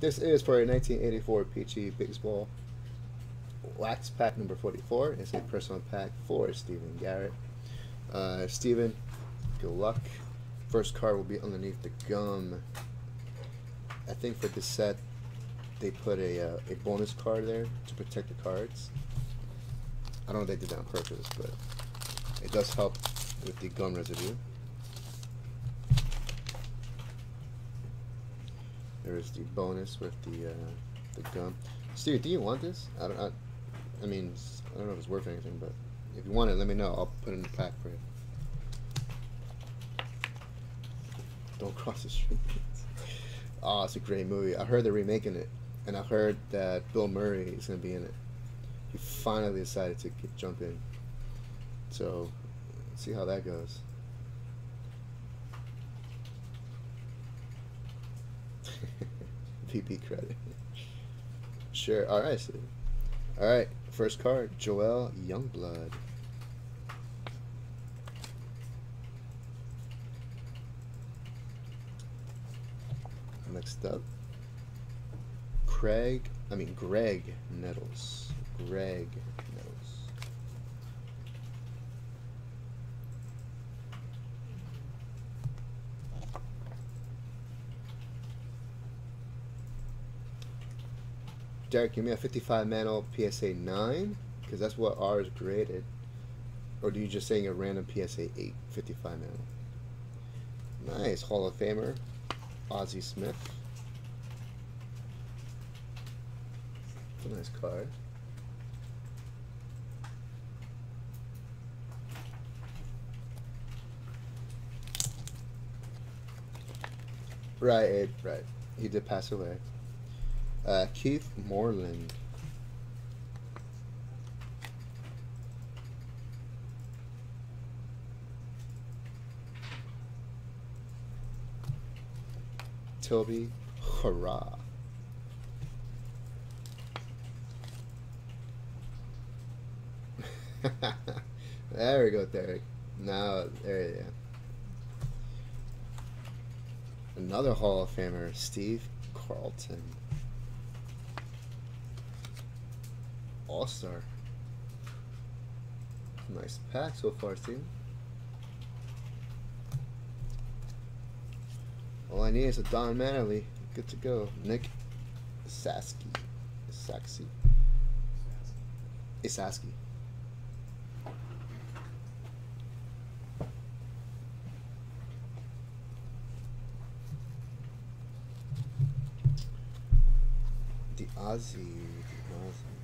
This is for a 1984 Peachy Baseball Wax Pack number 44. It's a personal pack for Steven Garrett. Uh, Steven, good luck. First card will be underneath the gum. I think for this set, they put a, uh, a bonus card there to protect the cards. I don't know if they did that on purpose, but it does help with the gum residue. There's the bonus with the uh, the gum. Steve, do you want this? I don't. I, I mean, I don't know if it's worth anything, but if you want it, let me know. I'll put it in the pack for you. Don't cross the street. oh, it's a great movie. I heard they're remaking it, and I heard that Bill Murray is gonna be in it. He finally decided to get, jump in. So, see how that goes. VP credit. Sure. All right. So, all right. First card, Joel Youngblood. Next up, Craig. I mean Greg Nettles. Greg Nettles. Derek, give me a 55 Mantle PSA 9 because that's what ours graded. Or do you just saying a random PSA 8 55 Mantle? Nice Hall of Famer, Ozzie Smith. It's a nice card. Right, right. He did pass away. Uh, Keith Moreland. Toby Harrah. there we go, Derek. Now, there you go. Another Hall of Famer, Steve Carlton. All-Star. Nice pack so far, Steve. All I need is a Don Mattingly. Good to go. Nick Saski. Saxy. Esasky. The Ozzy. The Ozzy.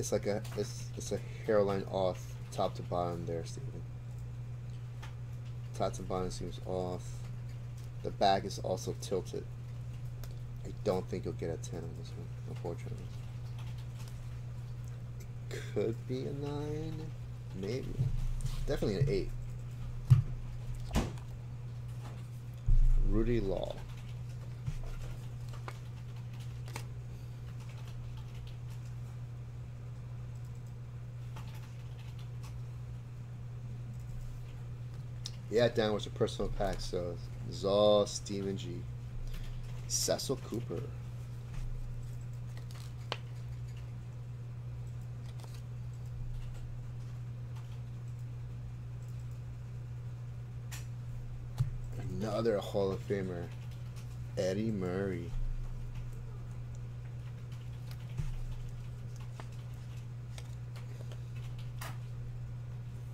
It's like a it's it's a hairline off top to bottom there, Stephen. Top to bottom seems off. The back is also tilted. I don't think you'll get a 10 on this one, unfortunately. It could be a 9, maybe. Definitely an 8. Rudy Law. Yeah, Dan was a personal pack, so all Steven G. Cecil Cooper. Another Hall of Famer, Eddie Murray.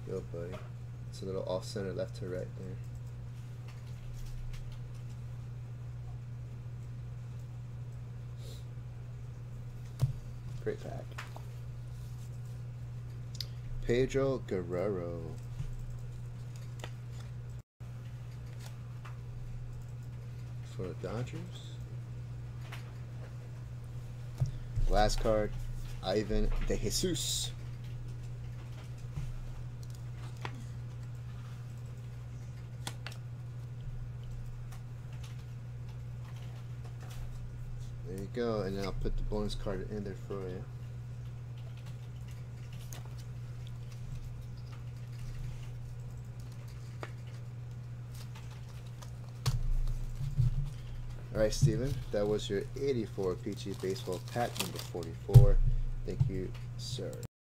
Yo, buddy. It's a little off center, left to right there. Great pack. Pedro Guerrero. For the Dodgers. Last card, Ivan De Jesus. go, and I'll put the bonus card in there for you. Alright, Steven, that was your 84 Peachy Baseball pack number 44. Thank you, sir.